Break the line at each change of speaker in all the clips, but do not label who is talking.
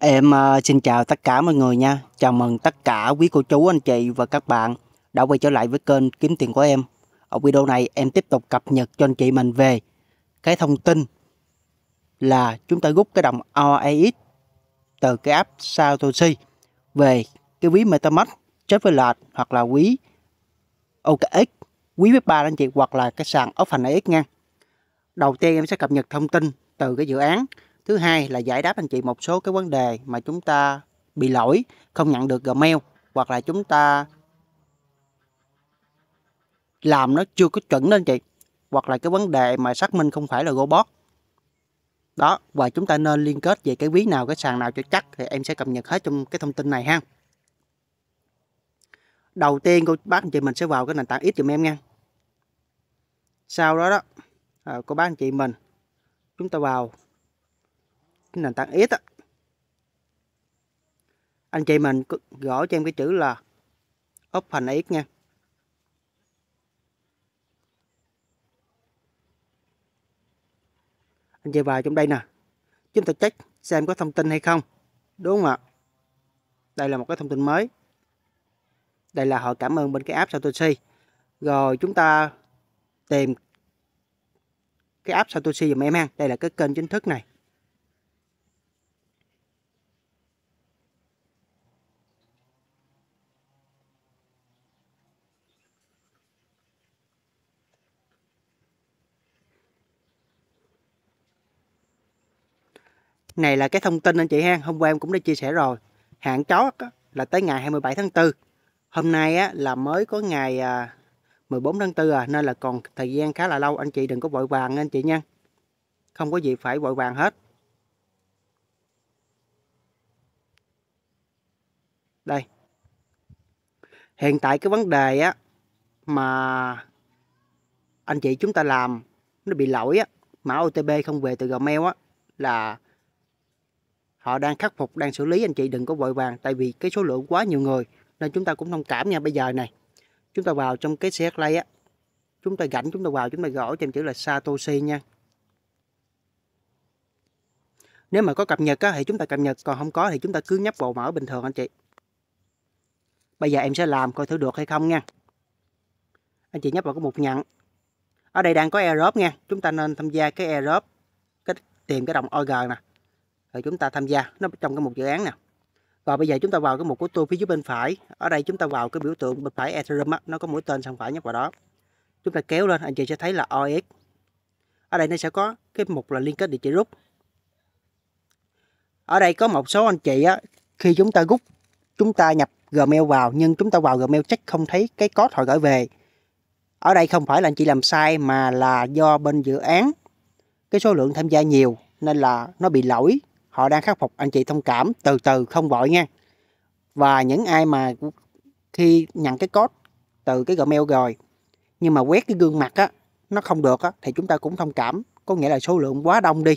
Em uh, xin chào tất cả mọi người nha. Chào mừng tất cả quý cô chú, anh chị và các bạn đã quay trở lại với kênh Kiếm Tiền của em. Ở video này em tiếp tục cập nhật cho anh chị mình về cái thông tin là chúng ta rút cái đồng OAX từ cái app Satoshi về cái ví MetaMask chết với lệch hoặc là quý OKX, quý Web3 anh chị hoặc là cái sàn OpenAX nha. Đầu tiên em sẽ cập nhật thông tin từ cái dự án thứ hai là giải đáp anh chị một số cái vấn đề mà chúng ta bị lỗi không nhận được gmail hoặc là chúng ta làm nó chưa có chuẩn đó anh chị hoặc là cái vấn đề mà xác minh không phải là robot. Đó và chúng ta nên liên kết về cái ví nào cái sàn nào cho chắc thì em sẽ cập nhật hết trong cái thông tin này ha. Đầu tiên cô bác anh chị mình sẽ vào cái nền tảng ít giùm em nha. Sau đó đó à, cô bác anh chị mình chúng ta vào nền tảng ít á. Anh chị mình gõ cho em cái chữ là open x nha. Anh chị vào trong đây nè. Chúng ta check xem có thông tin hay không, đúng không ạ? Đây là một cái thông tin mới. Đây là họ cảm ơn bên cái app Satoshi. Rồi chúng ta tìm cái app Satoshi dùm em ha. Đây là cái kênh chính thức này. Này là cái thông tin anh chị ha hôm qua em cũng đã chia sẻ rồi. Hạn chót là tới ngày 27 tháng 4 hôm nay á, là mới có ngày à, 14 tháng 4 à nên là còn thời gian khá là lâu. Anh chị đừng có vội vàng anh chị nha. Không có gì phải vội vàng hết. Đây. Hiện tại cái vấn đề á mà anh chị chúng ta làm nó bị lỗi á mã OTP không về từ Gmail á là họ đang khắc phục đang xử lý. Anh chị đừng có vội vàng tại vì cái số lượng quá nhiều người nên chúng ta cũng thông cảm nha. Bây giờ này chúng ta vào trong cái xe Lay á. Chúng ta gạch chúng ta vào chúng ta gõ trên chữ là Satoshi nha. Nếu mà có cập nhật á, thì chúng ta cập nhật còn không có thì chúng ta cứ nhấp vào mở bình thường anh chị. Bây giờ em sẽ làm coi thử được hay không nha. Anh chị nhấp vào cái mục nhận ở đây đang có airdrop nha. Chúng ta nên tham gia cái airdrop cái tìm cái đồng OG nè rồi chúng ta tham gia nó trong cái một dự án nè. Và bây giờ chúng ta vào cái mục của tôi phía dưới bên phải. Ở đây chúng ta vào cái biểu tượng bên phải Ethereum á, nó có mũi tên sang phải nhấp vào đó. Chúng ta kéo lên anh chị sẽ thấy là OX ở đây nó sẽ có cái mục là liên kết địa chỉ rút ở đây có một số anh chị á khi chúng ta rút chúng ta nhập Gmail vào nhưng chúng ta vào Gmail check không thấy cái code họ gửi về. Ở đây không phải là anh chị làm sai mà là do bên dự án cái số lượng tham gia nhiều nên là nó bị lỗi họ đang khắc phục. Anh chị thông cảm, từ từ, không vội nha. Và những ai mà khi nhận cái code từ cái gmail rồi, nhưng mà quét cái gương mặt á, nó không được á, thì chúng ta cũng thông cảm. Có nghĩa là số lượng quá đông đi.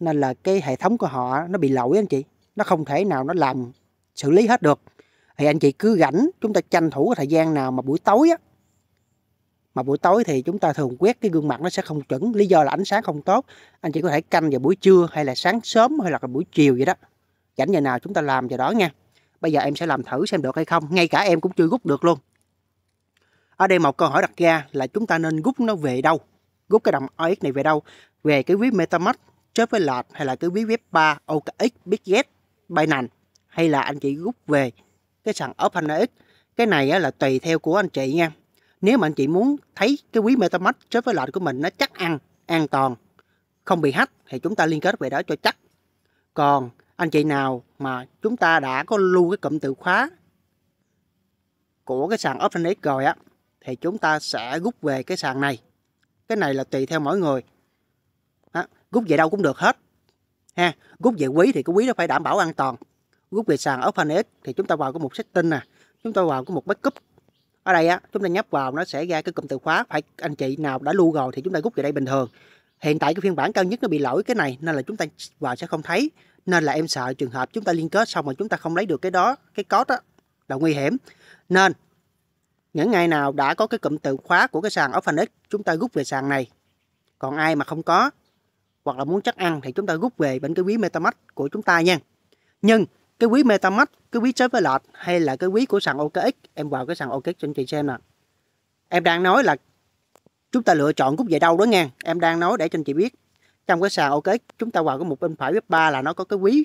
Nên là cái hệ thống của họ nó bị lỗi anh chị. Nó không thể nào nó làm xử lý hết được. Thì anh chị cứ rảnh, chúng ta tranh thủ cái thời gian nào mà buổi tối á mà buổi tối thì chúng ta thường quét cái gương mặt nó sẽ không chuẩn, lý do là ánh sáng không tốt. Anh chị có thể canh vào buổi trưa hay là sáng sớm hay là buổi chiều vậy đó. Rảnh giờ nào chúng ta làm giờ đó nha. Bây giờ em sẽ làm thử xem được hay không, ngay cả em cũng chưa rút được luôn. Ở đây một câu hỏi đặt ra là chúng ta nên rút nó về đâu? Rút cái đồng OX này về đâu? Về cái ví MetaMask chớp với lạt hay là cái ví web 3 OKX Bitget Binance? Hay là anh chị rút về cái sàn OpenX cái này là tùy theo của anh chị nha nếu mà anh chị muốn thấy cái quý MetaMask chớp với lệnh của mình nó chắc ăn, an toàn, không bị hack thì chúng ta liên kết về đó cho chắc. Còn anh chị nào mà chúng ta đã có lưu cái cụm từ khóa của cái sàn OpenX rồi á thì chúng ta sẽ rút về cái sàn này. Cái này là tùy theo mỗi người. Đó, rút về đâu cũng được hết. Ha, rút về quý thì cái quý nó phải đảm bảo an toàn. Rút về sàn OpenX thì chúng ta vào cái mục setting nè, chúng ta vào cái mục backup ở đây á, chúng ta nhấp vào nó sẽ ra cái cụm từ khóa, phải anh chị nào đã lưu rồi thì chúng ta rút về đây bình thường. Hiện tại cái phiên bản cao nhất nó bị lỗi cái này, nên là chúng ta vào sẽ không thấy. Nên là em sợ trường hợp chúng ta liên kết xong mà chúng ta không lấy được cái đó, cái code á, là nguy hiểm. Nên, những ngày nào đã có cái cụm từ khóa của cái sàn OpenX chúng ta rút về sàn này. Còn ai mà không có, hoặc là muốn chắc ăn thì chúng ta rút về bên cái ví MetaMask của chúng ta nha. Nhưng cái quý MetaMask, cái quý chớp với lọt hay là cái quý của sàn OKX? Em vào cái sàn OKX cho anh chị xem nè em đang nói là chúng ta lựa chọn rút về đâu đó nha em đang nói để cho anh chị biết. Trong cái sàn OKX, chúng ta vào cái mục bên phải web 3 là nó có cái quý.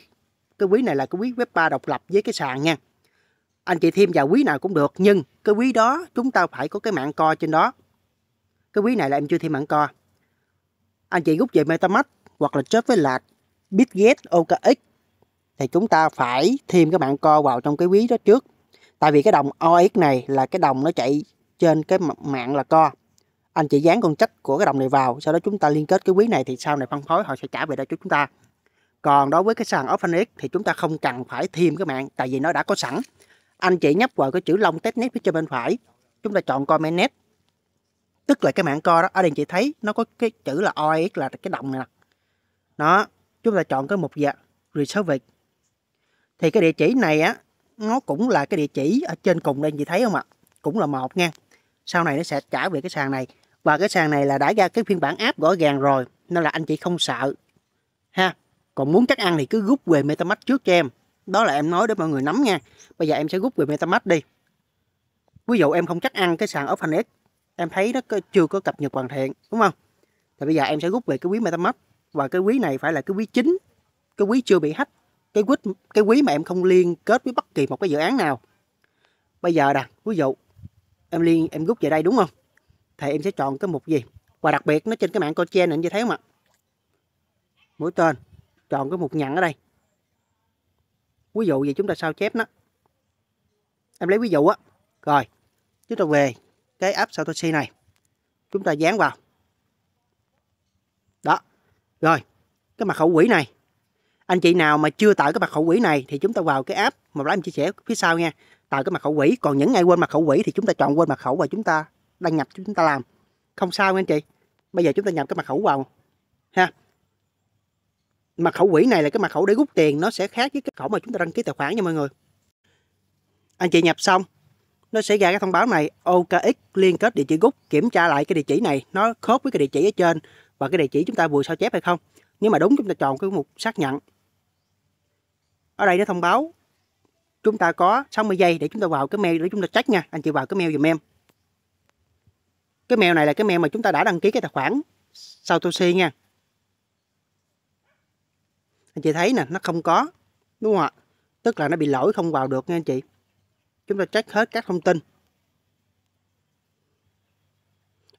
Cái quý này là cái quý web 3 độc lập với cái sàn nha. Anh chị thêm vào quý nào cũng được, nhưng cái quý đó chúng ta phải có cái mạng co trên đó. Cái quý này là em chưa thêm mạng co. Anh chị rút về MetaMask hoặc là chớp với lạc Bitget OKX thì chúng ta phải thêm cái mạng co vào trong cái quý đó trước. Tại vì cái đồng OX này là cái đồng nó chạy trên cái mạng là co. Anh chị dán con trách của cái đồng này vào, sau đó chúng ta liên kết cái quý này thì sau này phân phối họ sẽ trả về đây cho chúng ta. Còn đối với cái sàn OpenX thì chúng ta không cần phải thêm cái mạng, tại vì nó đã có sẵn. Anh chị nhấp vào cái chữ long testnet phía trên bên phải, chúng ta chọn comment net. Tức là cái mạng co đó, ở đây chị thấy nó có cái chữ là OX là cái đồng này nè. Đó, chúng ta chọn cái mục dạ reserve thì cái địa chỉ này á, nó cũng là cái địa chỉ ở trên cùng đây, chị thấy không ạ? Cũng là một nha. Sau này nó sẽ trả về cái sàn này. Và cái sàn này là đã ra cái phiên bản app rõ ràng rồi, nên là anh chị không sợ. Ha, còn muốn chắc ăn thì cứ rút về metamask trước cho em. Đó là em nói để mọi người nắm nha. Bây giờ em sẽ rút về metamask đi. Ví dụ em không chắc ăn cái sàn orphanet em thấy nó chưa có cập nhật hoàn thiện, đúng không? Thì bây giờ em sẽ rút về cái quý metamask. Và cái quý này phải là cái quý chính, cái quý chưa bị hack cái quý cái quý mà em không liên kết với bất kỳ một cái dự án nào. Bây giờ nè, ví dụ em liên, em rút về đây đúng không? Thì em sẽ chọn cái mục gì? Và đặc biệt nó trên cái mạng con này như thấy không ạ? Mũi tên, chọn cái mục nhận ở đây. Ví dụ gì chúng ta sao chép nó? Em lấy ví dụ á. Rồi, chúng ta về cái app Satoshi này. Chúng ta dán vào. Đó. Rồi, cái mặt khẩu quỷ này anh chị nào mà chưa tạo cái mặt khẩu quỹ này thì chúng ta vào cái app mà em chia sẻ phía sau nha. Tạo cái mặt khẩu quỹ còn những ai quên mặt khẩu quỹ thì chúng ta chọn quên mặt khẩu và chúng ta đăng nhập, chúng ta làm. Không sao nha anh chị. Bây giờ chúng ta nhập cái mặt khẩu vào, ha. Mật khẩu quỹ này là cái mật khẩu để rút tiền, nó sẽ khác với cái khẩu mà chúng ta đăng ký tài khoản nha mọi người. Anh chị nhập xong, nó sẽ ra cái thông báo này OKX liên kết địa chỉ rút kiểm tra lại cái địa chỉ này, nó khớp với cái địa chỉ ở trên và cái địa chỉ chúng ta vừa sao chép hay không. Nếu mà đúng, chúng ta chọn cái mục xác nhận ở đây nó thông báo, chúng ta có 60 giây để chúng ta vào cái mail, để chúng ta check nha. Anh chị vào cái mail dùm em. Cái mail này là cái mail mà chúng ta đã đăng ký cái tài khoản Satoshi nha. Anh chị thấy nè, nó không có, đúng không ạ? Tức là nó bị lỗi không vào được nha anh chị. Chúng ta check hết các thông tin.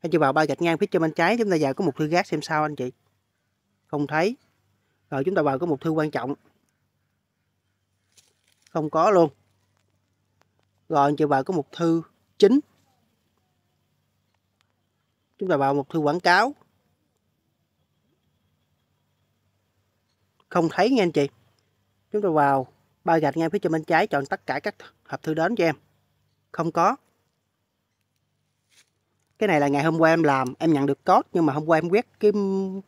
Anh chị vào ba gạch ngang phía trên bên trái, chúng ta vào có một thư gác xem sao anh chị. Không thấy. Rồi chúng ta vào có một thư quan trọng không có luôn. Rồi chị vào có một thư chính. Chúng ta vào một thư quảng cáo. Không thấy nha anh chị. Chúng ta vào ba gạch ngay phía trên bên trái chọn tất cả các hộp thư đến cho em. Không có. Cái này là ngày hôm qua em làm, em nhận được code, nhưng mà hôm qua em quét cái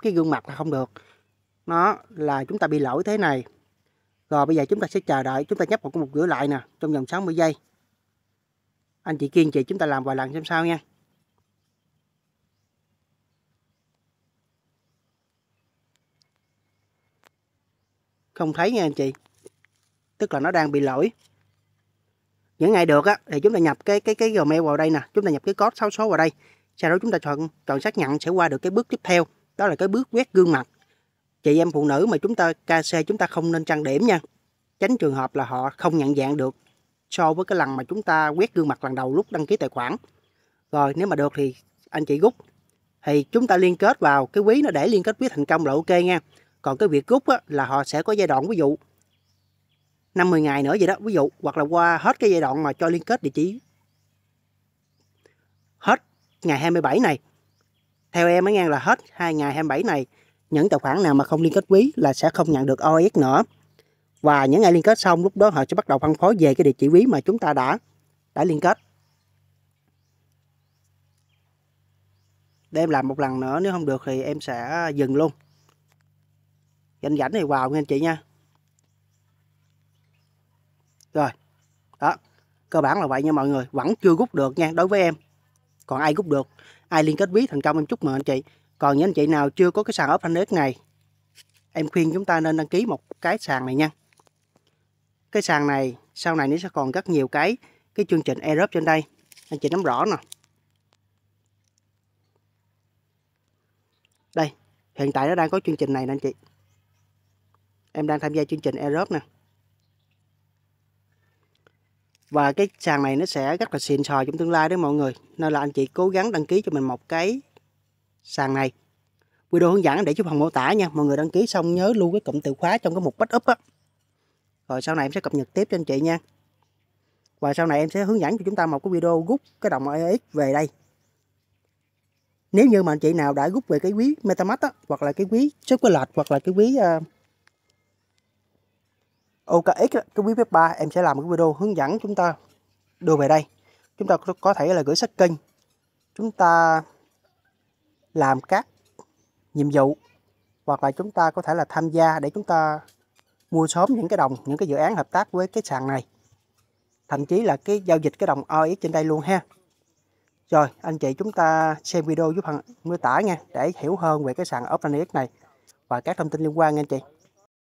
cái gương mặt là không được. Nó là chúng ta bị lỗi thế này rồi bây giờ chúng ta sẽ chờ đợi, chúng ta nhấp một một cửa lại nè, trong vòng 60 giây. Anh chị kiên trì chúng ta làm vài lần xem sao nha. Không thấy nha anh chị. Tức là nó đang bị lỗi. Những ngày được á, thì chúng ta nhập cái cái cái gmail vào đây nè. Chúng ta nhập cái code 6 số vào đây. Sau đó chúng ta chọn chọn xác nhận sẽ qua được cái bước tiếp theo. Đó là cái bước quét gương mặt chị em phụ nữ mà chúng ta KC chúng ta không nên trang điểm nha. Tránh trường hợp là họ không nhận dạng được so với cái lần mà chúng ta quét gương mặt lần đầu lúc đăng ký tài khoản. Rồi nếu mà được thì anh chị rút thì chúng ta liên kết vào cái quý nó để liên kết quý thành công là ok nha. Còn cái việc rút á, là họ sẽ có giai đoạn ví dụ 50 ngày nữa vậy đó ví dụ hoặc là qua hết cái giai đoạn mà cho liên kết địa chỉ. Hết ngày 27 này. Theo em mới nghe là hết hai ngày 27 này những tài khoản nào mà không liên kết quý là sẽ không nhận được OS nữa. Và những ngày liên kết xong, lúc đó họ sẽ bắt đầu phân phối về cái địa chỉ quý mà chúng ta đã đã liên kết. Để em làm một lần nữa, nếu không được thì em sẽ dừng luôn. Rảnh rảnh thì vào nha anh chị nha. Rồi, đó, cơ bản là vậy nha mọi người. Vẫn chưa rút được nha, đối với em. Còn ai rút được? Ai liên kết quý thành công em chúc mừng anh chị còn những anh chị nào chưa có cái sàn ốp này, em khuyên chúng ta nên đăng ký một cái sàn này nha. Cái sàn này, sau này nó sẽ còn rất nhiều cái cái chương trình airdrop trên đây. Anh chị nắm rõ nè. Đây, hiện tại nó đang có chương trình này nè anh chị. Em đang tham gia chương trình airdrop nè. Và cái sàn này nó sẽ rất là xịn sò trong tương lai đấy mọi người. Nên là anh chị cố gắng đăng ký cho mình một cái sàn này video hướng dẫn để chú phần mô tả nha. Mọi người đăng ký xong nhớ lưu cái cụm từ khóa trong cái mục backup á. Rồi sau này em sẽ cập nhật tiếp cho anh chị nha. Và sau này em sẽ hướng dẫn cho chúng ta một cái video rút cái đồng EX về đây. Nếu như mà anh chị nào đã rút về cái quý Metamask á, hoặc là cái quý số cái lệch hoặc là cái quý ờ, uh, OKX cái quý web 3 em sẽ làm một cái video hướng dẫn chúng ta đưa về đây. Chúng ta có thể là gửi sách kênh chúng ta làm các nhiệm vụ, hoặc là chúng ta có thể là tham gia để chúng ta mua sớm những cái đồng, những cái dự án hợp tác với cái sàn này. Thậm chí là cái giao dịch cái đồng OX trên đây luôn ha. Rồi, anh chị chúng ta xem video giúp phần mô tả nha, để hiểu hơn về cái sàn OpenX này và các thông tin liên quan nha anh chị.